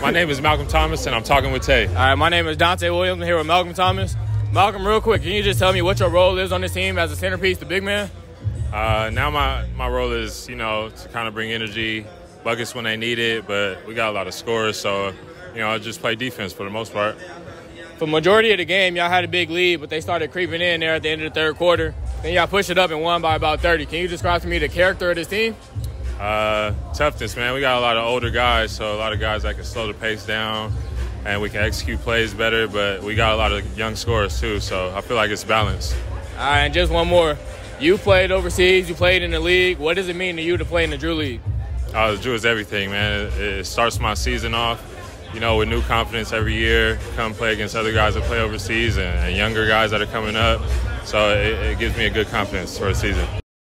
My name is Malcolm Thomas, and I'm talking with Tae. All right, my name is Dante Williams. I'm here with Malcolm Thomas. Malcolm, real quick, can you just tell me what your role is on this team as a centerpiece, the big man? Uh, now my, my role is, you know, to kind of bring energy, buckets when they need it, but we got a lot of scores, so, you know, I just play defense for the most part. For majority of the game, y'all had a big lead, but they started creeping in there at the end of the third quarter. Then y'all pushed it up and won by about 30. Can you describe to me the character of this team? Uh, toughness, man. We got a lot of older guys, so a lot of guys that can slow the pace down and we can execute plays better, but we got a lot of young scorers too, so I feel like it's balanced. All right, and just one more. You played overseas, you played in the league. What does it mean to you to play in the Drew League? Uh, the Drew is everything, man. It, it starts my season off, you know, with new confidence every year. Come play against other guys that play overseas and, and younger guys that are coming up. So it, it gives me a good confidence for the season.